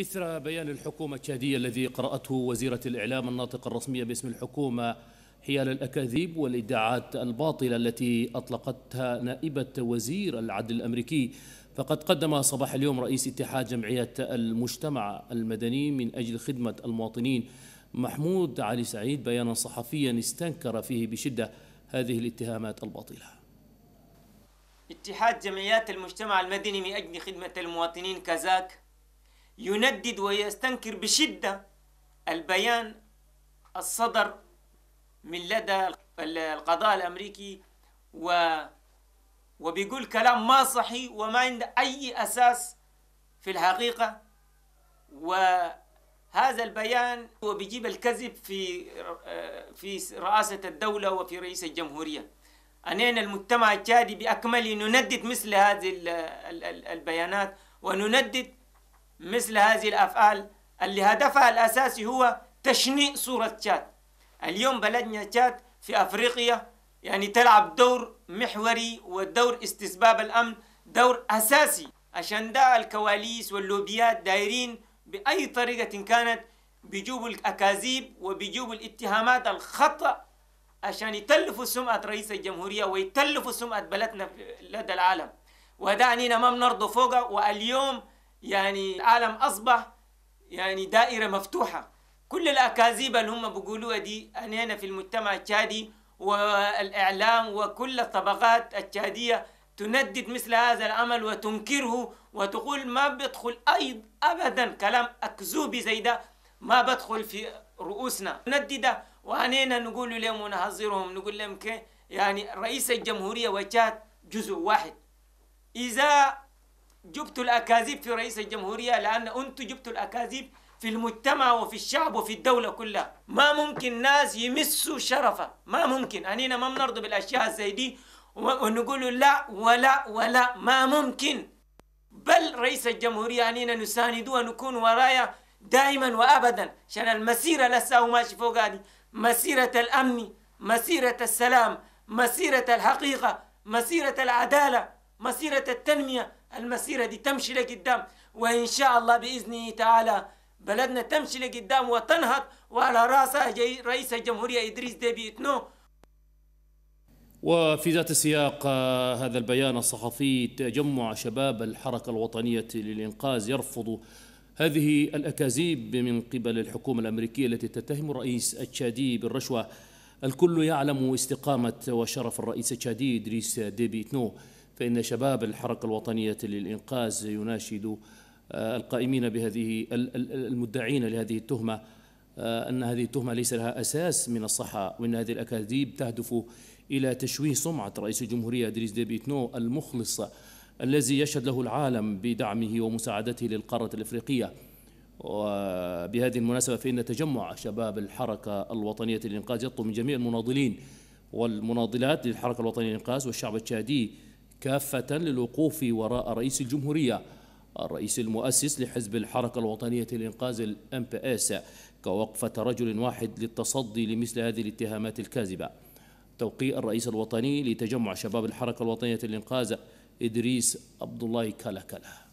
إثر بيان الحكومة التشادية الذي قرأته وزيرة الإعلام الناطقة الرسمية باسم الحكومة حيال الأكاذيب والإدعاءات الباطلة التي أطلقتها نائبة وزير العدل الأمريكي. فقد قدم صباح اليوم رئيس اتحاد جمعية المجتمع المدني من أجل خدمة المواطنين. محمود علي سعيد بيانا صحفيا استنكر فيه بشدة هذه الاتهامات الباطلة. اتحاد جمعيات المجتمع المدني من أجل خدمة المواطنين كذاك يندد ويستنكر بشدة البيان الصدر من لدى القضاء الأمريكي و وبيقول كلام ما صحي وما عنده أي أساس في الحقيقة. وهذا البيان هو بيجيب الكذب في في رئاسة الدولة وفي رئيس الجمهورية. أننا المجتمع التشادي بأكمله نندد مثل هذه البيانات وندد مثل هذه الأفعال اللي هدفها الأساسي هو تشنيء صورة تشاد. اليوم بلدنا تشاد في أفريقيا يعني تلعب دور محوري ودور استسباب الأمن دور أساسي. عشان ده الكواليس واللوبيات دايرين بأي طريقة كانت بيجوبوا الأكاذيب وبيجوبوا الاتهامات الخطأ عشان يتلفوا سمعة رئيس الجمهورية ويتلفوا سمعة بلدنا لدى العالم. وده عنينا ما بنرضى فوقه واليوم يعني العالم أصبح يعني دائرة مفتوحة. كل الأكاذيب اللي هم بيقولوها دي أنا في المجتمع التشادي والإعلام وكل الطبقات التشادية تندد مثل هذا العمل وتنكره وتقول ما بدخل أي أبدا كلام أكذوبي زي ده ما بدخل في رؤوسنا. ندد وأنينا نقول لهم ونحذرهم نقول لهم كي يعني رئيس الجمهورية وجات جزء واحد. إذا جبتوا الأكاذيب في رئيس الجمهورية لأن أنتم جبتوا الأكاذيب في المجتمع وفي الشعب وفي الدولة كلها. ما ممكن ناس يمسوا شرفه ما ممكن. أنينا ما بنرضى بالأشياء زي دي ونقول لا ولا ولا. ما ممكن. بل رئيس الجمهورية أنينا نسانده ونكون ورايا دائما وأبدا. عشان المسيرة لسه ماشي فوق هذه مسيرة الأمن مسيرة السلام مسيرة الحقيقة مسيرة العدالة مسيرة التنمية. المسيرة دي تمشي لقدام وإن شاء الله بإذنه تعالى بلدنا تمشي لقدام وتنهض وعلى رأسها جاي رئيس الجمهورية إدريس ديبي إتنو. وفي ذات السياق هذا البيان الصحفي تجمع شباب الحركة الوطنية للإنقاذ. يرفض هذه الأكاذيب من قبل الحكومة الأمريكية التي تتهم الرئيس التشادي بالرشوة. الكل يعلم استقامة وشرف الرئيس التشادي إدريس ديبي إتنو. فإن شباب الحركة الوطنية للإنقاذ يناشد القائمين بهذه المدعين لهذه التهمة أن هذه التهمة ليس لها أساس من الصحة وأن هذه الأكاذيب تهدف إلى تشويه سمعة رئيس الجمهورية إدريس ديبي إتنو المخلص الذي يشهد له العالم بدعمه ومساعدته للقارة الإفريقية. وبهذه المناسبة فإن تجمع شباب الحركة الوطنية للإنقاذ يطلب من جميع المناضلين والمناضلات للحركة الوطنية للإنقاذ والشعب التشادي كافة للوقوف وراء رئيس الجمهورية الرئيس المؤسس لحزب الحركة الوطنية للإنقاذ الام بي إس كوقفة رجل واحد للتصدي لمثل هذه الاتهامات الكاذبة. توقيع الرئيس الوطني لتجمع شباب الحركة الوطنية للإنقاذ إدريس عبد الله كلا